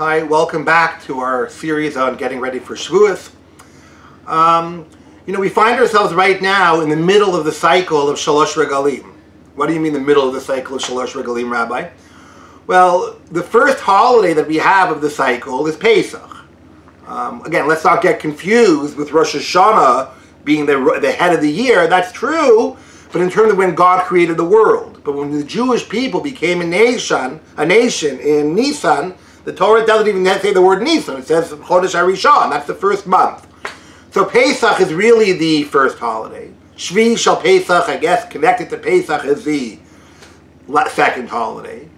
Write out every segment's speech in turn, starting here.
Hi, welcome back to our series on getting ready for Shavuos. Um, you know, we find ourselves right now in the middle of the cycle of Shalosh Regalim. What do you mean the middle of the cycle of Shalosh Regalim, Rabbi? Well, the first holiday that we have of the cycle is Pesach. Um, again, let's not get confused with Rosh Hashanah being the, the head of the year. That's true, but in terms of when God created the world. But when the Jewish people became a nation, a nation in Nisan, the Torah doesn't even say the word Nisan. It says Chodesh Harishon. That's the first month. So Pesach is really the first holiday. Shvi'i Shel Pesach, I guess, connected to Pesach is the second holiday.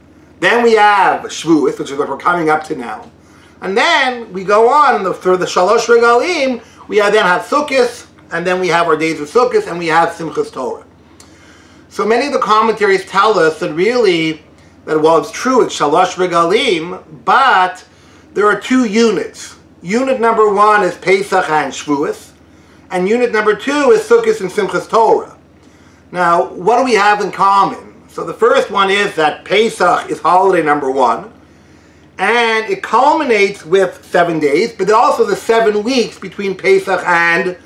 Then we have Shavuos, which is what we're coming up to now. And then we go on through the Shalosh Regalim. We then have Sukkot, and then we have our days of Sukkot, and we have Simchas Torah. So many of the commentaries tell us that really that while it's true it's shalosh regalim, but there are two units. Unit number one is Pesach and Shavuos, and unit number two is Sukkot and Simchas Torah. Now, what do we have in common? So the first one is that Pesach is holiday number one, and it culminates with seven days, but also the seven weeks between Pesach and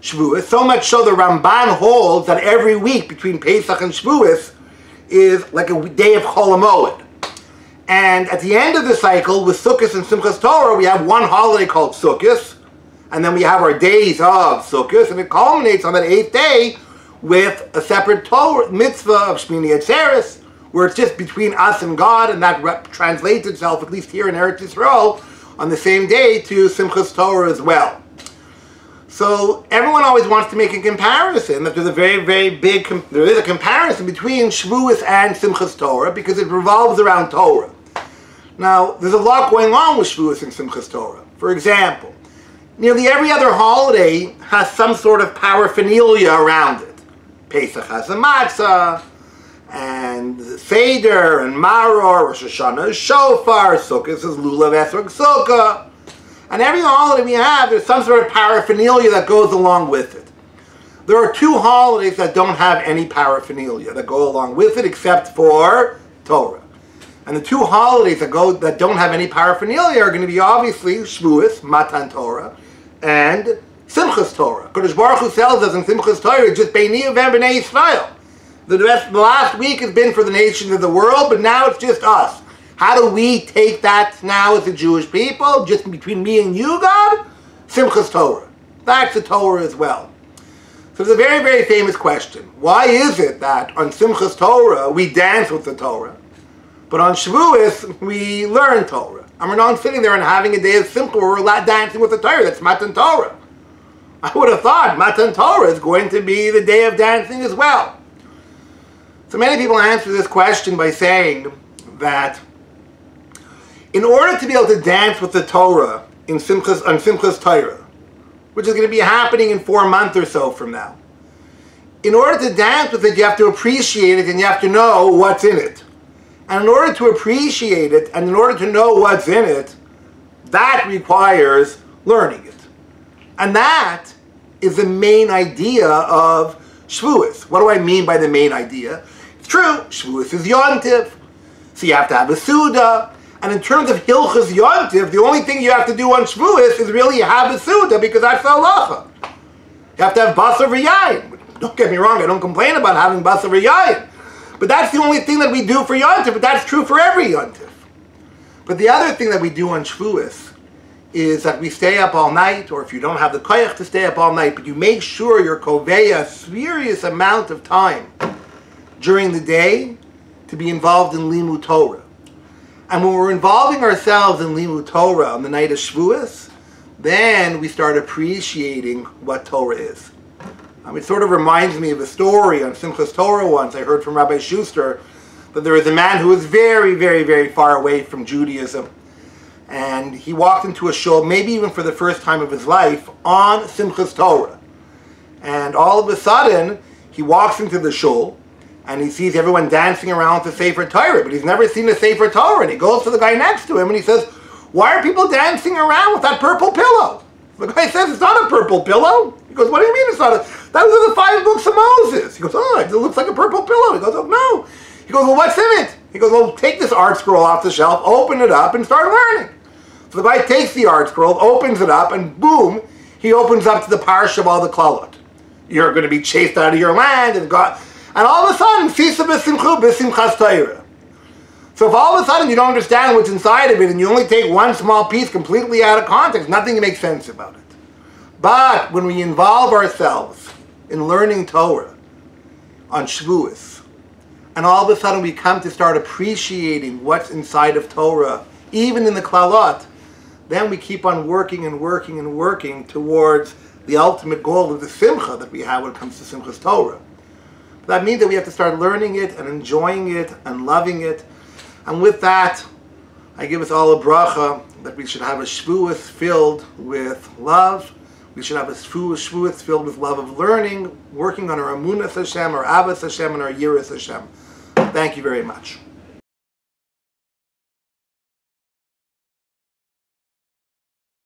Shavuos. So much so the Ramban holds that every week between Pesach and Shavuos is like a day of Chol And at the end of the cycle, with Sukkot and Simchas Torah, we have one holiday called Sukkot, and then we have our days of Sukkot, and it culminates on that eighth day with a separate Torah mitzvah of Shmini Atzeres, where it's just between us and God, and that translates itself, at least here in Eretz Yisrael, on the same day to Simchas Torah as well. So everyone always wants to make a comparison. That there's a very, very big, there is a comparison between Shavuos and Simchas Torah because it revolves around Torah. Now, there's a lot going on with Shavuos and Simchas Torah. For example, nearly every other holiday has some sort of paraphernalia around it. Pesach has a matzah, and Seder, and Maror, Rosh Hashanah is Shofar, Sukkot is Lulav Esrog Sukkah. And every holiday we have, there's some sort of paraphernalia that goes along with it. There are two holidays that don't have any paraphernalia that go along with it except for Torah. And the two holidays that go that don't have any paraphernalia are going to be obviously Shavuos, Matan Torah, and Simchas Torah. Kodesh Baruch Hu tells us in Simchas Torah, just Beini and Bnei Israel. The last week has been for the nations of the world, but now it's just us. How do we take that now as a Jewish people, just between me and you, God? Simchas Torah. That's the Torah as well. So it's a very, very famous question. Why is it that on Simchas Torah we dance with the Torah, but on Shavuos we learn Torah? And we're not sitting there and having a day of Simcha where we're dancing with the Torah. That's Matan Torah. I would have thought Matan Torah is going to be the day of dancing as well. So many people answer this question by saying that in order to be able to dance with the Torah in Simchas, on Simchas Torah, which is going to be happening in four months or so from now, in order to dance with it, you have to appreciate it and you have to know what's in it. And in order to appreciate it and in order to know what's in it, that requires learning it. And that is the main idea of Shavuos. What do I mean by the main idea? It's true, Shavuos is Yontif. So you have to have a Suda, and in terms of Hilchas Yontif, the only thing you have to do on Shavuos is really have a Suda because that's the halacha. You have to have Basar V'yayin. Don't get me wrong, I don't complain about having Basar V'yayin. But that's the only thing that we do for Yontif, but that's true for every Yontif. But the other thing that we do on Shavuos is that we stay up all night, or if you don't have the koyach to stay up all night, but you make sure you're koveya a serious amount of time during the day to be involved in limud Torah. And when we're involving ourselves in Limud Torah on the night of Shavuos, then we start appreciating what Torah is. Um, it sort of reminds me of a story on Simchas Torah once I heard from Rabbi Schuster that there was a man who was very, very, very far away from Judaism. And he walked into a shul, maybe even for the first time of his life, on Simchas Torah. And all of a sudden, he walks into the shul, and he sees everyone dancing around the Sefer Torah, but he's never seen a Sefer Torah. And he goes to the guy next to him and he says, Why are people dancing around with that purple pillow? The guy says, It's not a purple pillow. He goes, What do you mean it's not a. Those are the five books of Moses. He goes, Oh, it looks like a purple pillow. He goes, Oh, no. He goes, Well, what's in it? He goes, Well, take this ArtScroll off the shelf, open it up, and start learning. So the guy takes the ArtScroll, opens it up, and boom, he opens up to the parsha of all the klolot. You're going to be chased out of your land, and God, and all of a sudden, sisu v'simchu b'simchas Torah. So if all of a sudden you don't understand what's inside of it, and you only take one small piece completely out of context, nothing makes sense about it. But when we involve ourselves in learning Torah on Shavuos, and all of a sudden we come to start appreciating what's inside of Torah, even in the Klalot, then we keep on working and working and working towards the ultimate goal of the Simcha that we have when it comes to Simchas Torah. That means that we have to start learning it and enjoying it and loving it. And with that, I give us all a bracha that we should have a Shavuos filled with love. We should have a Shavuos filled with love of learning, working on our Emunas Hashem, our Ahavas Hashem, and our Yiras Hashem. Thank you very much.